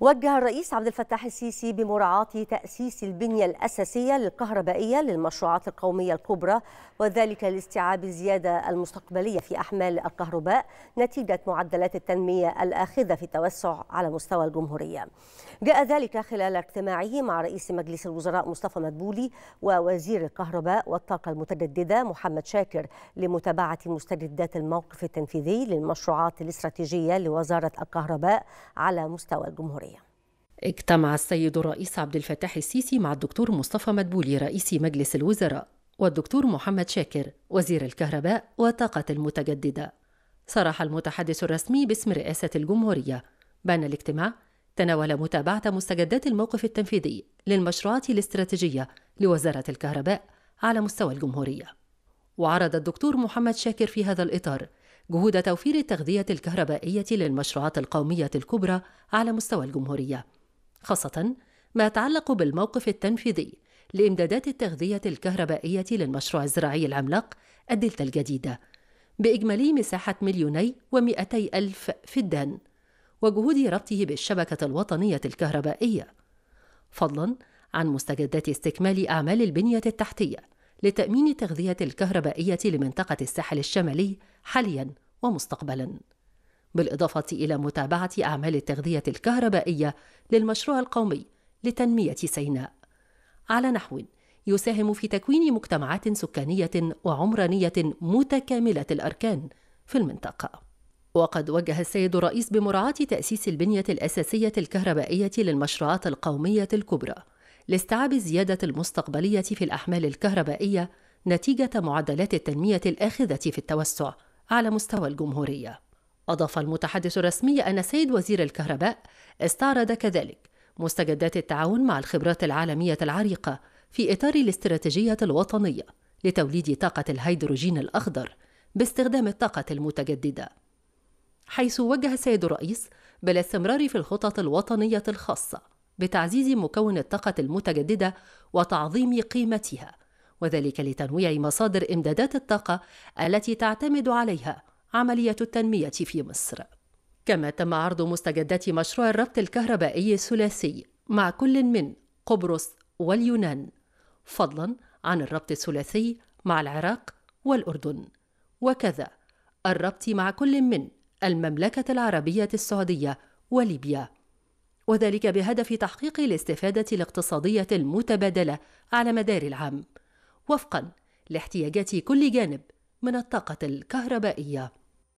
وجه الرئيس عبد الفتاح السيسي بمراعاة تأسيس البنية الأساسية للكهربائية للمشروعات القومية الكبرى وذلك لاستيعاب الزيادة المستقبلية في أحمال الكهرباء نتيجة معدلات التنمية الآخذة في التوسع على مستوى الجمهورية. جاء ذلك خلال اجتماعه مع رئيس مجلس الوزراء مصطفى مدبولي ووزير الكهرباء والطاقة المتجددة محمد شاكر لمتابعة مستجدات الموقف التنفيذي للمشروعات الاستراتيجية لوزارة الكهرباء على مستوى الجمهورية. اجتمع السيد الرئيس عبد الفتاح السيسي مع الدكتور مصطفى مدبولي رئيس مجلس الوزراء والدكتور محمد شاكر وزير الكهرباء والطاقة المتجددة. صرح المتحدث الرسمي باسم رئاسة الجمهورية بأن الاجتماع تناول متابعة مستجدات الموقف التنفيذي للمشروعات الاستراتيجية لوزارة الكهرباء على مستوى الجمهورية. وعرض الدكتور محمد شاكر في هذا الإطار جهود توفير التغذية الكهربائية للمشروعات القومية الكبرى على مستوى الجمهورية، خاصة ما يتعلق بالموقف التنفيذي لإمدادات التغذية الكهربائية للمشروع الزراعي العملاق الدلتا الجديدة بإجمالي مساحة مليوني ومئتي ألف فدان وجهود ربطه بالشبكة الوطنية الكهربائية فضلا عن مستجدات استكمال أعمال البنية التحتية لتأمين التغذية الكهربائية لمنطقة الساحل الشمالي حاليا ومستقبلا. بالإضافة إلى متابعة أعمال التغذية الكهربائية للمشروع القومي لتنمية سيناء على نحو يساهم في تكوين مجتمعات سكانية وعمرانية متكاملة الأركان في المنطقة وقد وجه السيد الرئيس بمراعاة تأسيس البنية الأساسية الكهربائية للمشروعات القومية الكبرى لاستيعاب الزيادة المستقبلية في الأحمال الكهربائية نتيجة معدلات التنمية الآخذة في التوسع على مستوى الجمهورية. أضاف المتحدث الرسمي أن السيد وزير الكهرباء استعرض كذلك مستجدات التعاون مع الخبرات العالمية العريقة في إطار الاستراتيجية الوطنية لتوليد طاقة الهيدروجين الأخضر باستخدام الطاقة المتجددة. حيث وجه السيد الرئيس بالاستمرار في الخطط الوطنية الخاصة بتعزيز مكون الطاقة المتجددة وتعظيم قيمتها، وذلك لتنويع مصادر إمدادات الطاقة التي تعتمد عليها عملية التنمية في مصر. كما تم عرض مستجدات مشروع الربط الكهربائي الثلاثي مع كل من قبرص واليونان، فضلاً عن الربط الثلاثي مع العراق والأردن، وكذا الربط مع كل من المملكة العربية السعودية وليبيا. وذلك بهدف تحقيق الاستفادة الاقتصادية المتبادلة على مدار العام وفقا لاحتياجات كل جانب من الطاقة الكهربائية.